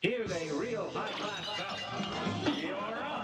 Here's a real high-class bout. You're up.